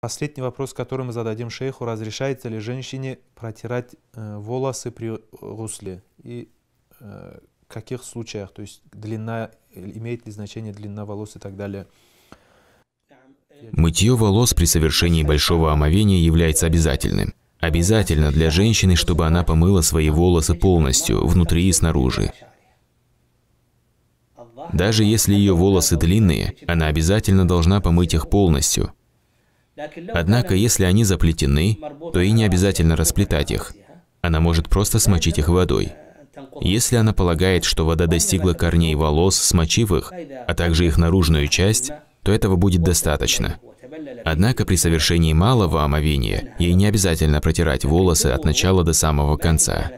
Последний вопрос, который мы зададим шейху, разрешается ли женщине протирать э, волосы при гусле? И э, каких случаях? То есть длина, имеет ли значение длина волос и так далее? Мытье волос при совершении большого омовения является обязательным. Обязательно для женщины, чтобы она помыла свои волосы полностью, внутри и снаружи. Даже если ее волосы длинные, она обязательно должна помыть их полностью. Однако, если они заплетены, то и не обязательно расплетать их. Она может просто смочить их водой. Если она полагает, что вода достигла корней волос, смочив их, а также их наружную часть, то этого будет достаточно. Однако при совершении малого омовения ей не обязательно протирать волосы от начала до самого конца.